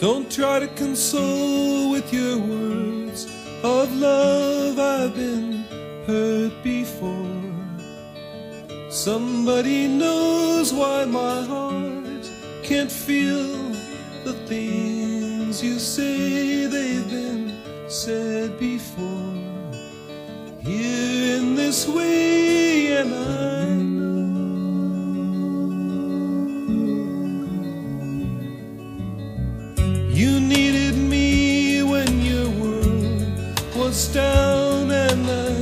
Don't try to console with your words of love. I've been hurt before. Somebody knows why my heart can't feel the things you say. They've been said before. Here in this way, was down, and I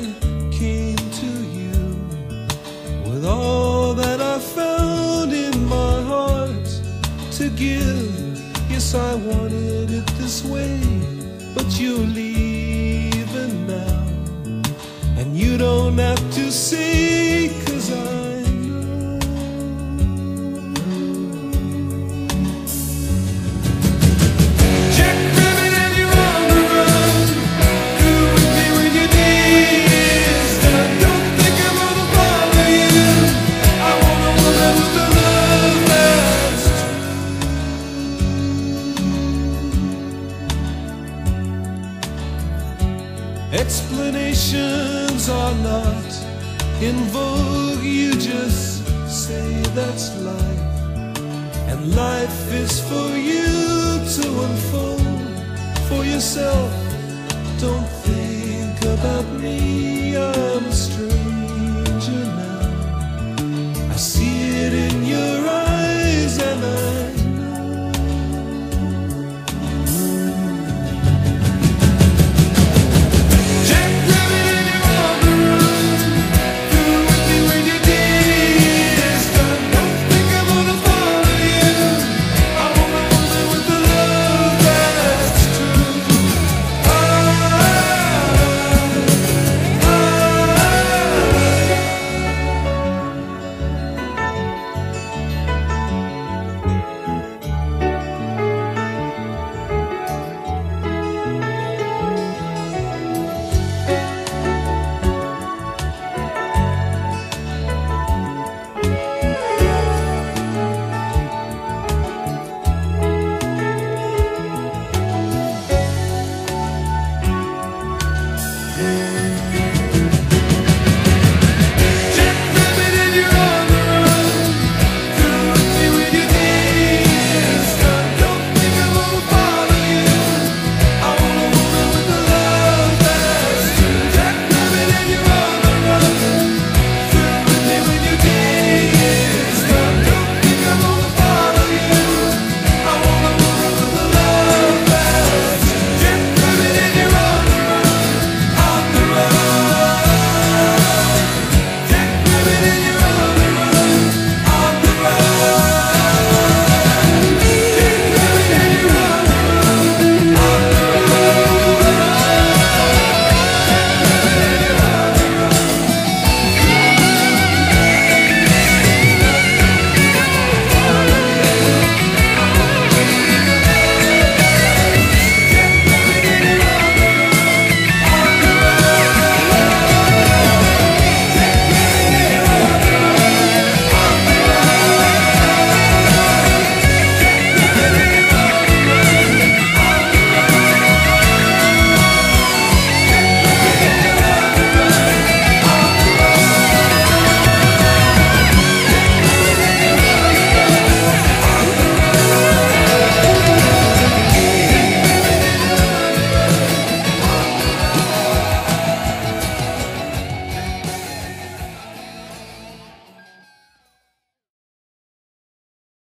came to you with all that I found in my heart to give. Yes, I wanted it this way, but you're leaving now, and you don't have to say, Explanations are not in vogue. You just say that's life. And life is for you to unfold for yourself. Don't think about me, I'm a